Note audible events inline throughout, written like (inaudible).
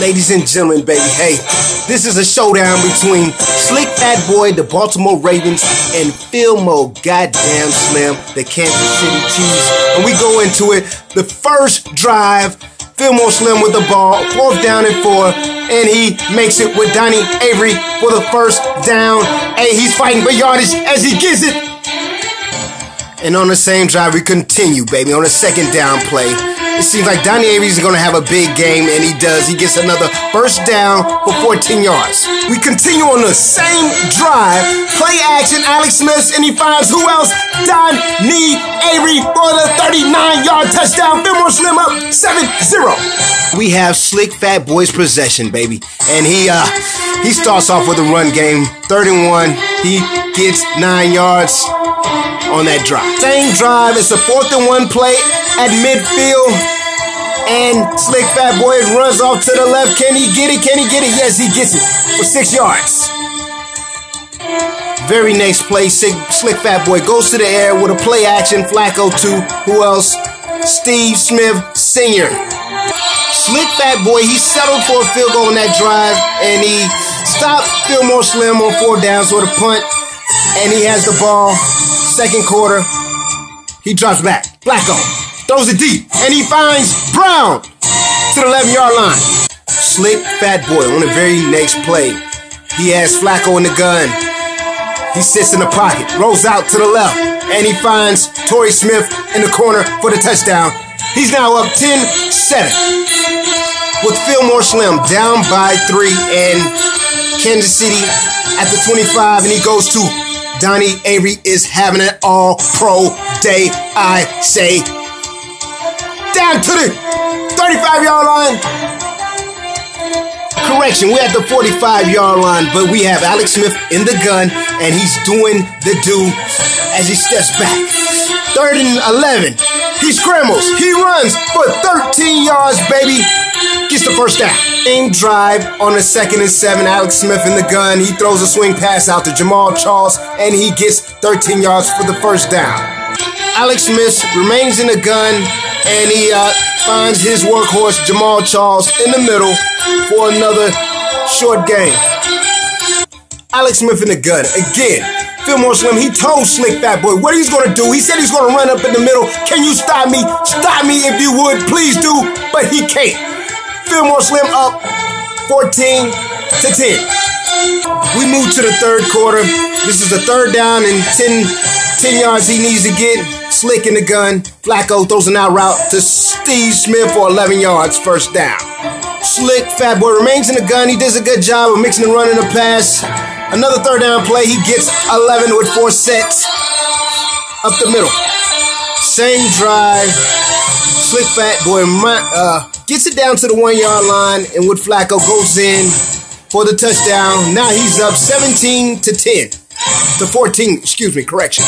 Ladies and gentlemen, baby, hey, this is a showdown between Slick Fat Boy, the Baltimore Ravens, and Fillmore Goddamn Slim, the Kansas City Chiefs. And we go into it. The first drive, Fillmore Slim with the ball, fourth down and four, and he makes it with Donnie Avery for the first down. Hey, he's fighting for yardage as he gets it. And on the same drive, we continue, baby, on the second down play. It seems like Donnie Avery's going to have a big game, and he does. He gets another first down for 14 yards. We continue on the same drive. Play action, Alex Smith, and he finds who else? Donnie Avery for the 39-yard touchdown. Fillmore Slim up 7-0. We have Slick Fat Boy's possession, baby. And he uh he starts off with a run game. 31. He gets nine yards on that drive. Same drive. It's a fourth and one play at midfield. And Slick Fat Boy runs off to the left. Can he get it? Can he get it? Yes, he gets it for six yards. Very next play, Slick Fat Boy goes to the air with a play action. Flacco to who else? Steve Smith Sr. Slick Fat Boy, he settled for a field goal on that drive, and he stopped Fillmore Slim on four downs with a punt, and he has the ball. Second quarter, he drops back. Flacco throws it deep, and he finds Brown to the 11 yard line. Slick Fat Boy on the very next play. He has Flacco in the gun. He sits in the pocket, rolls out to the left, and he finds Torrey Smith in the corner for the touchdown. He's now up 10 7 with Fillmore Slim down by three and Kansas City at the 25, and he goes to Donnie Avery is having an all pro day, I say. Down to the 35 yard line. Correction, we're at the 45 yard line, but we have Alex Smith in the gun, and he's doing the do as he steps back. Third and 11. He scrambles. He runs for 13 yards, baby. Gets the first down. Same drive on the second and seven. Alex Smith in the gun. He throws a swing pass out to Jamaal Charles, and he gets 13 yards for the first down. Alex Smith remains in the gun, and he uh, finds his workhorse Jamaal Charles in the middle for another short game. Alex Smith in the gun again. Fillmore Slim, he told Slick Fat Boy what he's gonna do. He said he's gonna run up in the middle. Can you stop me? Stop me if you would, please do. But he can't. Fillmore Slim up 14 to 10. We move to the third quarter. This is the third down and 10, 10 yards he needs to get. Slick in the gun. Flacco throws an out route to Steve Smith for 11 yards, first down. Slick Fat Boy remains in the gun. He does a good job of mixing the run and running the pass. Another third down play. He gets 11 with four sets up the middle. Same drive. Slick Fat Boy uh, gets it down to the one yard line, and with Flacco goes in for the touchdown. Now he's up 17 to 10. To 14, excuse me, correction.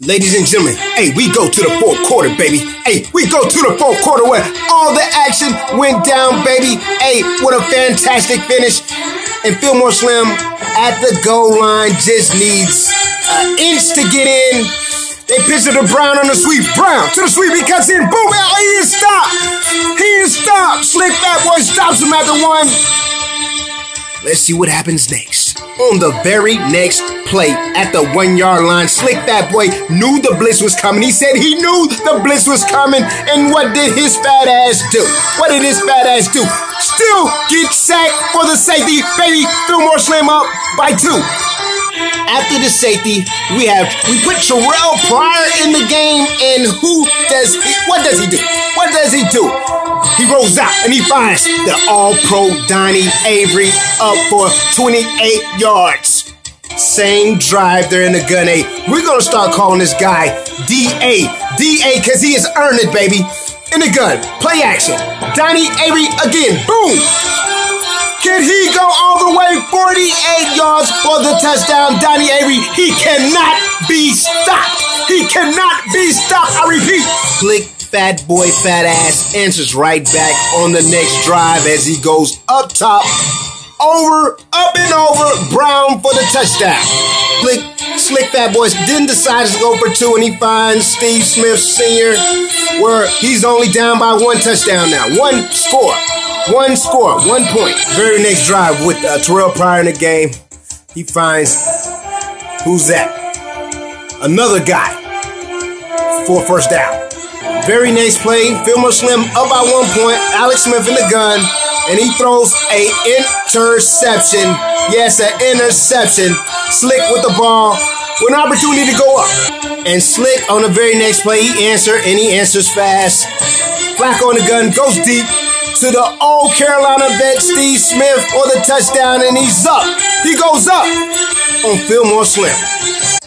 Ladies and gentlemen, hey, we go to the fourth quarter, baby. Hey, we go to the fourth quarter where all the action went down, baby. Hey, what a fantastic finish. And Fillmore Slim at the goal line just needs an inch to get in. They pitch it to Brown on the sweep. Brown to the sweep. He cuts in. Boom. He is stopped. He is stopped. Slick Fat Boy stops him at the one. Let's see what happens next. On the very next play at the one yard line, Slick Fat Boy knew the blitz was coming. He said he knew the blitz was coming. And what did his fat ass do? What did his fat ass do? Still get sacked for the safety. Baby, Fillmore Slim up by two. After the safety, we have we put Terrell Pryor in the game, and who does he, what does he do? What does he do? Rolls out and he finds the All-Pro Donnie Avery up for 28 yards. Same drive there in the gun A. We're gonna start calling this guy DA. DA because he has earned it, baby. In the gun, play action. Donnie Avery again. Boom! Can he go all the way 48 yards for the touchdown? Donnie Avery, he cannot be stopped. He cannot be stopped. I repeat. Slick fat boy, fat ass answers right back on the next drive as he goes up top, over, up and over, Brown for the touchdown. Slick, slick fat boys then decides to go for two, and he finds Steve Smith Sr., where he's only down by one touchdown now. One score. One score, one point. Very next drive with uh, Terrell Pryor in the game. He finds who's that? Another guy for first down. Very next play, Fillmore Slim up by one point. Alex Smith in the gun, and he throws a interception. Yes, an interception. Slick with the ball with an opportunity to go up. And Slick on the very next play, he answered, and he answers fast. Flacco on the gun goes deep to the old Carolina vet Steve Smith for the touchdown, and he's up. He goes up on Fillmore Slim.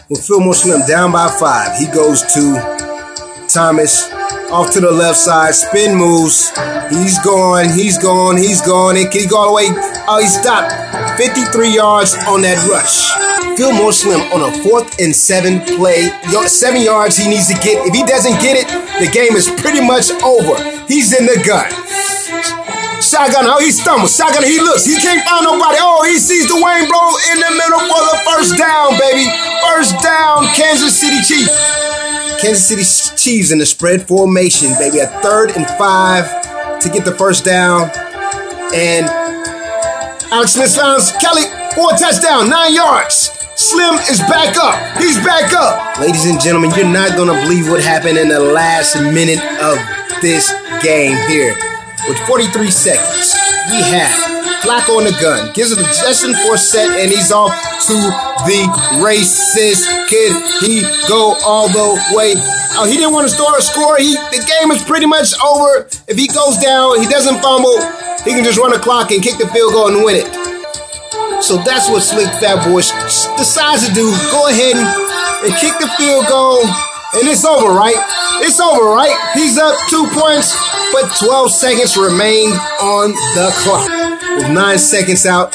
With Fillmore Slim down by five, he goes to Thomas off to the left side, spin moves. He's gone, he's gone, he's gone. And can he go all the way? Oh, he stopped 53 yards on that rush. Fillmore Slim on a fourth and seven play. Seven yards he needs to get. If he doesn't get it, the game is pretty much over. He's in the gun. Shotgun, oh, he stumbles. Shotgun, he looks. He can't find nobody. Oh, he sees Dwayne Bowe in the middle for the first down, baby. First down, Kansas City Chiefs. Kansas City Chiefs in the spread formation, baby. A third and five to get the first down. And Alex Smith finds Kelce for a touchdown, nine yards. Slim is back up. He's back up. Ladies and gentlemen, you're not going to believe what happened in the last minute of this game here. With 43 seconds, we have Flacco on the gun, gives it to Justin Forsett, and he's off to the races. Kid, he go all the way. Oh, he didn't want to start a score. He the game is pretty much over. If he goes down, he doesn't fumble, he can just run the clock and kick the field goal and win it. So that's what Slick Fat Boy decides to do. Go ahead and, and kick the field goal, and it's over, right? It's over, right? He's up two points, but 12 seconds remain on the clock. With nine seconds out,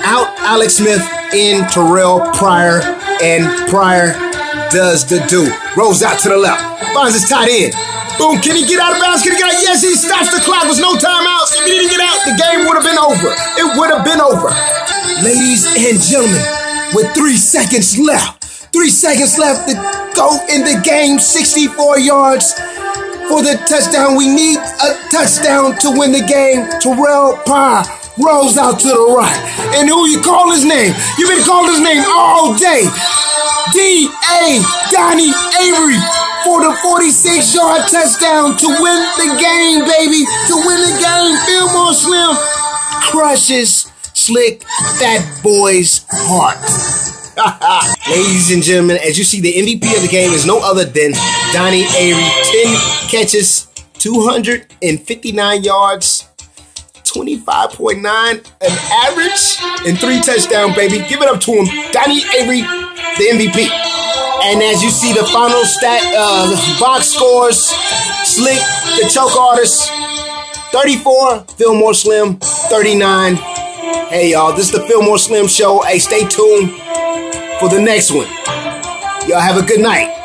out Alex Smith in Terrell Pryor, and Pryor does the do. Rolls out to the left, finds his tight end. Boom, can he get out of bounds? Can he get out? Yes, he stops the clock. There's no timeouts. If he didn't get out, the game would have been over. It would have been over. Ladies and gentlemen, with three seconds left, three seconds left to go in the game, 64 yards for the touchdown. We need a touchdown to win the game. Terrell Pryor rolls out to the right. And who you call his name? You've been calling his name all day. D.A. Donnie Avery for the 46 yard touchdown to win the game, baby. To win the game. Fillmore Slim crushes Slick Fat Boy's heart. (laughs) Ladies and gentlemen, as you see, the MVP of the game is no other than Donnie Avery. 10 catches, 259 yards, 25.9 an average, and three touchdown, baby. Give it up to him. Donnie Avery, the MVP. And as you see, the final stat uh, box scores Slick, the choke artist, 34, Fillmore Slim, 39. Hey, y'all, this is the Fillmore Slim Show. Hey, stay tuned for the next one. Y'all have a good night.